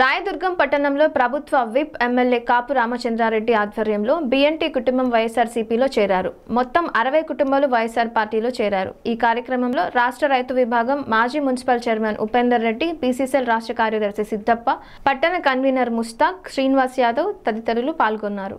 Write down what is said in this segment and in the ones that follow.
రాయదుర్గం పట్టణంలో ప్రభుత్వ whip MLA కాపు రామచంద్రారెడ్డి ఆధ్వర్యంలో బీఎన్టీ కుటుంబం వైఎస్ఆర్సీపీలో చేరారు. మొత్తం అరవై కుటుంబాలు వైఎస్ఆర్ పార్టీలో చేరారు. ఈ కార్యక్రమంలో రాష్ట్ర రైతు విభాగం మాజీ municipal chairman Upender Reddy BCCL రాష్ట్ర కార్యదర్శి సిద్దప్ప పట్టణ కన్వీనర్ ముస్తాక్ శ్రీనివాస్ యాదవ్ తదితరులు పాల్గొన్నారు.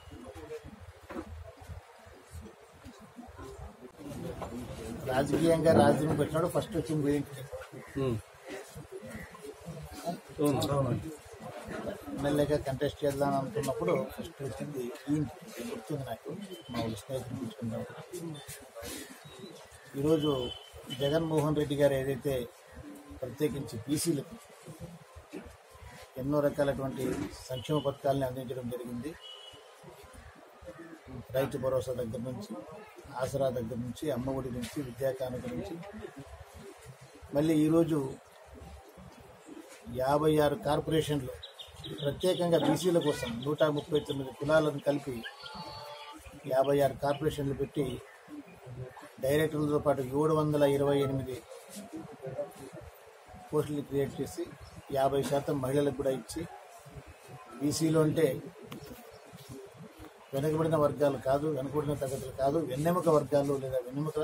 రాజకీయంగా రాజధాని పెట్టినాడు ఫస్ట్ వచ్చింది ఎమ్మెల్యేగా కంటెస్ట్ చేద్దాం అనుకున్నప్పుడు ఫస్ట్ వచ్చింది ఈ ఇంటికి గుర్తుంది నాకు మా స్నేహితులు తీసుకున్నాం ఈరోజు జగన్మోహన్ రెడ్డి గారు ఏదైతే ప్రత్యేకించి బీసీలకు ఎన్నో రకాలటువంటి సంక్షేమ పథకాలని అందించడం జరిగింది రైతు భరోసా దగ్గర నుంచి. ఆసరా దగ్గర నుంచి అమ్మఒడి నుంచి విద్యాకానుక నుంచి. మళ్ళీ ఈరోజు యాభై ఆరు కార్పొరేషన్లు ప్రత్యేకంగా బీసీల కోసం నూట ముప్పై తొమ్మిది కులాలను కలిపి యాభై ఆరు కార్పొరేషన్లు పెట్టి డైరెక్టర్లతో పాటు ఏడు వందల ఇరవై ఎనిమిది పోస్టులు క్రియేట్ చేసి యాభై శాతం మహిళలకు కూడా ఇచ్చి బీసీలో అంటే వెనుకబడిన వర్గాలు కాదు వెనుకబడిన తరగతులు కాదు వెన్నెముక వర్గాలు లేదా వెన్నెముక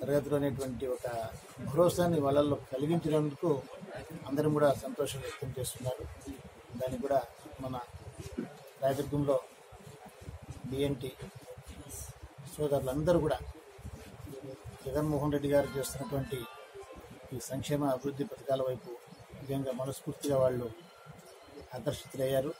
తరగతులు అనేటువంటి ఒక భరోసాని వాళ్ళల్లో కలిగించినందుకు అందరం కూడా సంతోషం వ్యక్తం చేస్తున్నారు. దాన్ని కూడా మన రాయదుర్గంలో బిఎన్టి సోదరులందరూ కూడా జగన్మోహన్ రెడ్డి గారు చేస్తున్నటువంటి ఈ సంక్షేమ అభివృద్ధి పథకాల వైపు నిజంగా మనస్ఫూర్తిగా వాళ్ళు ఆకర్షితులయ్యారు.